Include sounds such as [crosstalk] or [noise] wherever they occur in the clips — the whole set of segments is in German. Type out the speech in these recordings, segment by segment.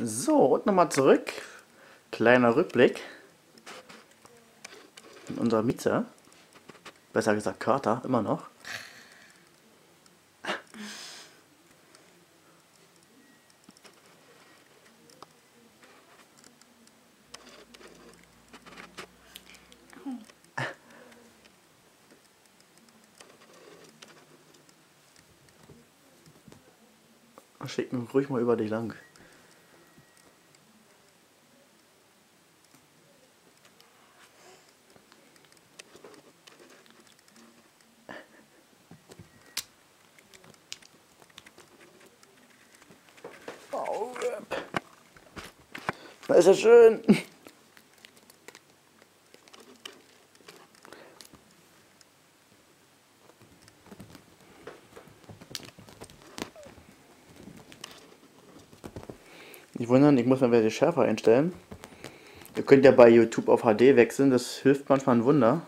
So, und nochmal zurück. Kleiner Rückblick. In unserer Miete. Besser gesagt Kater, immer noch. Schicken ruhig mal über dich lang. Oh, da ist er schön. Nicht wundern, ich muss mal wieder die Schärfe einstellen. Ihr könnt ja bei YouTube auf HD wechseln, das hilft manchmal ein Wunder.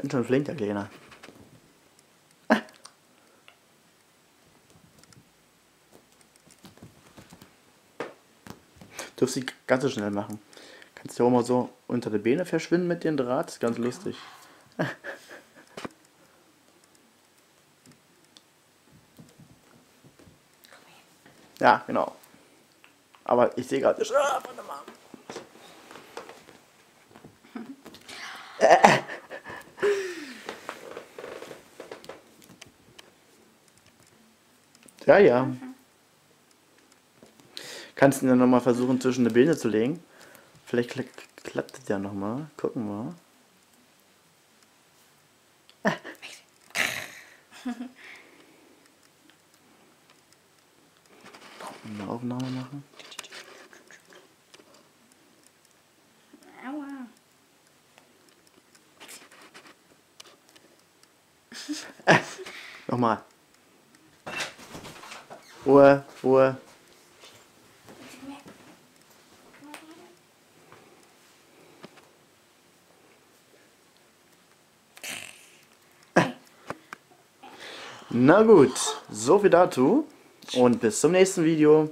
Ganz schön flink, der Kleiner. [laughs] Dürfst du ganz so schnell machen. Kannst du auch mal so unter der Beine verschwinden mit dem Draht. Ist ganz lustig. [laughs] ja, genau. Aber ich sehe gerade. [laughs] Ah, warte mal. Ja, ja. Kannst du dann nochmal versuchen, zwischen die Beine zu legen. Vielleicht kla klappt das ja nochmal. Gucken wir. Eine Aufnahme machen. Aua. [laughs] Nochmal. Ruhe, Ruhe. Na gut, so viel dazu und bis zum nächsten Video.